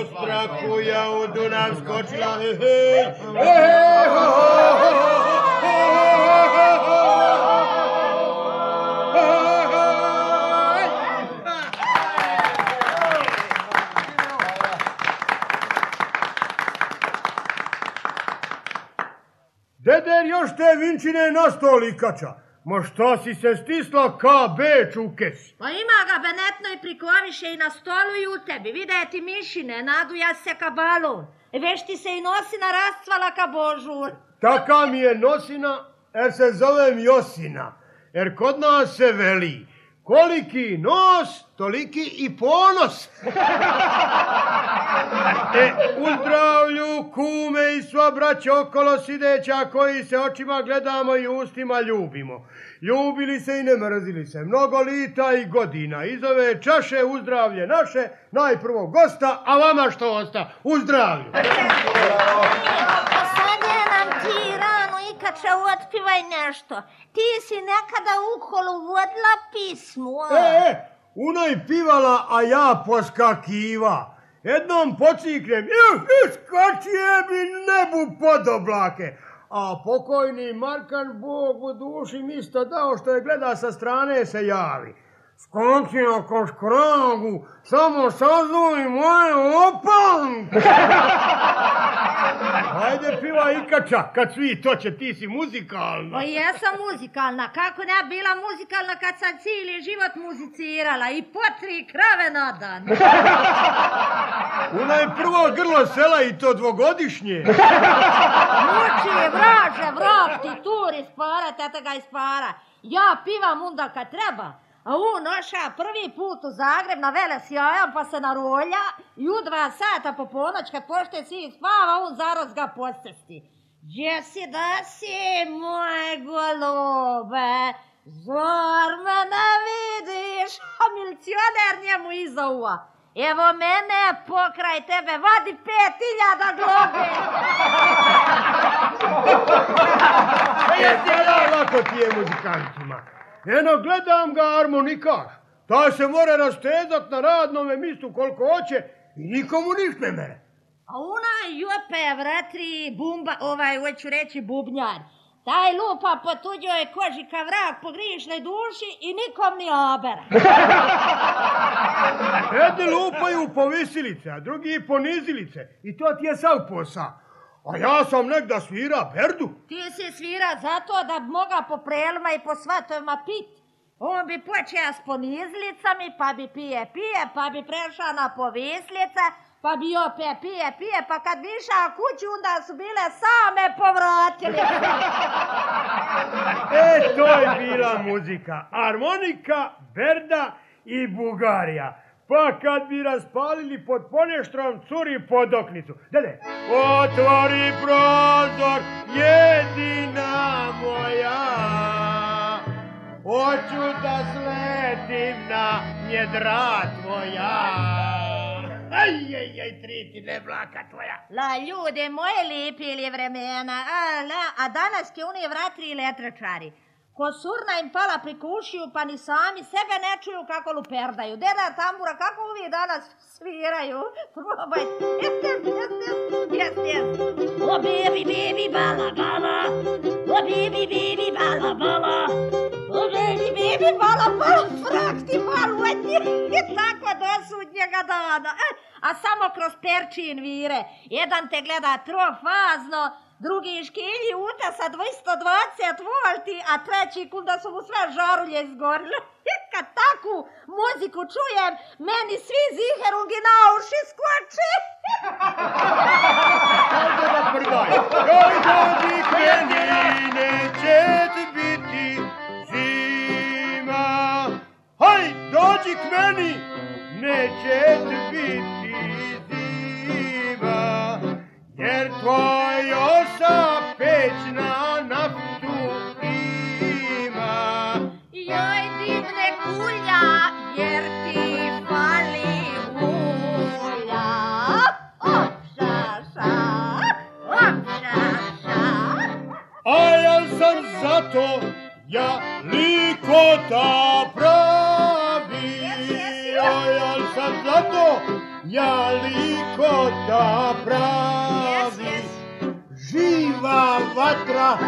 Ostra kuja u Dunav skočila, hej, hej, hej, ho, ho, Deder još te vinčine na stoli kača. Ma šta si se stisla ka B čukes? Pa ima ga benetno i prikoviše i na stolu i u tebi. Vide ti mišine, naduja se ka balon. E veš ti se i nosina rastvala ka božur. Taka mi je nosina, jer se zovem Josina. Jer kod nas se veli, koliki nos, toliki i ponos. e, u zdravlju kume i sva braća okolo sideća koji se očima gledamo i ustima ljubimo. Ljubili se i ne mrzili se, mnogo lita i godina. Iz ove čaše u zdravlje naše, najprvo gosta, a vama što osta? U zdravlju. Ikače otpivaj nešto. Ti si nekada u kolu vodila pismo. E, e, unoj pivala, a ja poskakiva. Jednom pociknem, i skočije mi nebu pod oblake. A pokojni Markan Bog u duši misto dao što je gleda sa strane se javi. Skoči oko škragu, samo sazuj moje opanke. Hajde piva Ikača, kad svi to će, ti si muzikalna. Pa jesam muzikalna. Kako ne bila muzikalna kad sam cijeli život muzicirala i po tri krave na dan. Una je prvo grlo sela i to dvogodišnje. Muči, vraže, vrag ti turi spara, tata ga ispara. Ja pivam onda kad treba. A on noša prvi put u Zagreb na vele sjajan pa se narolja i u dva sata po ponoć kad pošte svi spava on zaraz ga posesti. Gdje si da si, moje golube? Zar me ne vidiš? A milicioner njemu iza uva. Evo mene pokraj tebe, vadi pet hiljada globe. Jesi ja lako ti je muzikantima. Eno gledam ga harmonikaš. Ta se mora rastezat na radnome mistu koliko hoće i nikomu niš ne mere. A ona jope vratri bumba, ovaj, hoću reći bubnjar. Taj lupa po tuđoj koži ka vrak po grišnoj duši i nikom ni obera. Jedni lupaju po visilice, a drugi po nizilice. I to ti je sav posa. A ja sam nek da svira berdu. Ti si svira zato da bi moga po prelima i po svatovima pit. On bi počeo s ponizlicami, pa bi pije, pije, pa bi prešao na povislice, pa bi opet pije, pije, pa kad bi išao kući, onda su bile same povratili. E, to je bila muzika. Harmonika, berda i Bugarija. Pa kad bi raspalili pod poneštrom curi pod oknicu. Dede, otvori prozor, jedina moja. Hoću da sletim na njedra tvoja. Aj, aj, aj, tri ti ne blaka tvoja. La, ljude moje lipi li vremena, a, la, a danas ke oni vratri i letračari. Ko surna im pala priko ušiju, pa ni sami sebe ne čuju kako luperdaju. Deda tambura, kako ovi danas sviraju? Probaj. Jeste, jeste, jeste, jeste. O baby, baby, bala, bala. O baby, baby, bala, bala. O baby, baby, bala, bala. Frak ti balu od njih. I tako do sudnjega dana. E, a samo kroz perčin vire. Jedan te gleda trofazno, drugi škilji uta sa 220 volti, a treći kunda su mu sve žarulje izgorile. Kad takvu muziku čujem, meni svi ziherungi na uši skoči. Ajde da prvaj. Joj, dođi tvoj osa peć na naftu ima. Joj, divne kulja, jer ti fali ulja. Op, šaša, op, šaša. A jel sam zato ja likota pravi? A jel sam zato jaliko da Jes, pravi. Jes. Živa vatra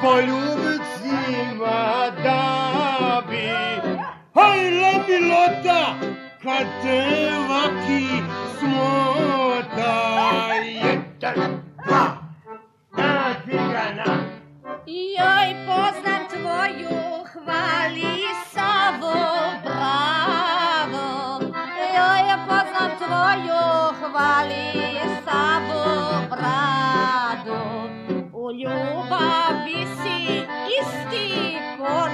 poljubicima da bi. Hajle milota, kad te vaki smota. Jedan, dva, na tigana. Joj, poznam tvoju hvalisavo bravo. Joj, poznam tvoju hvalisavo ljubavi si isti ko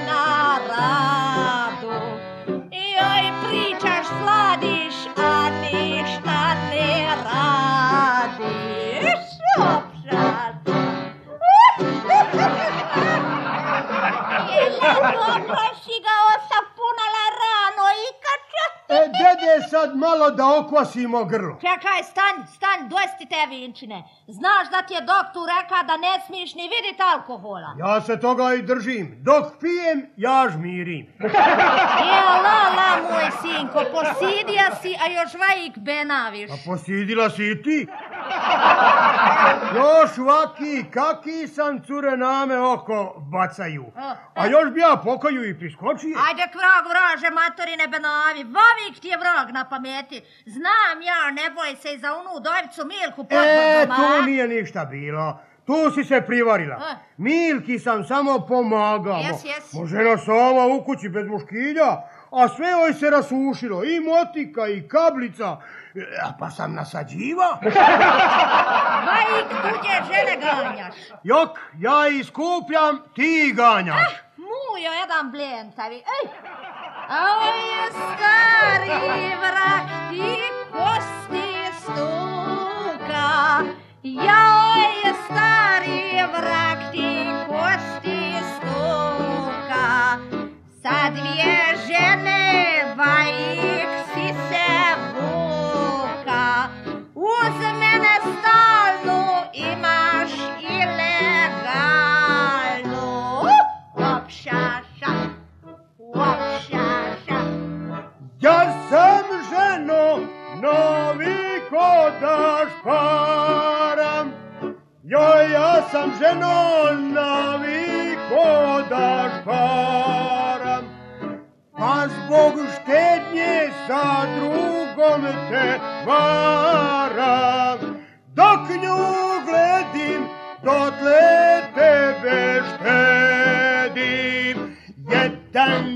E, dede, sad malo da okvasimo grlo. Čekaj, stani, stani, dosti te vinčine. Znaš da ti je doktor reka da ne smiješ ni vidit alkohola. Ja se toga i držim. Dok pijem, ja žmirim. Je, la, la, moj sinko, posidija si, a još vajik benaviš. A posidila si i ti. Još vaki, kaki sam cure name oko bacaju. A još bi ja pokoju i priskočio. Ajde, vrag, vraže, matorine benavi, vavik ti je vrag na pameti. Znam ja, ne boj se i za onu dojicu Milku E, potvrdom, a? tu nije ništa bilo. Tu si se privarila. A? Milki sam samo pomagao. Jes, jes. Mo žena sama u kući bez muškilja, a sve joj se rasušilo. I motika, i kablica. E, Pa sam nasađiva. Vajik tuđe žene ganjaš. Jok, ja ih skupljam, ti ganjaš. Mujo, jedan blentavi. Ej! A ovo je stari vrak ti kosti stuka. Ja, te varam. Dok nju gledim, dotle tebe štedim. Jedan,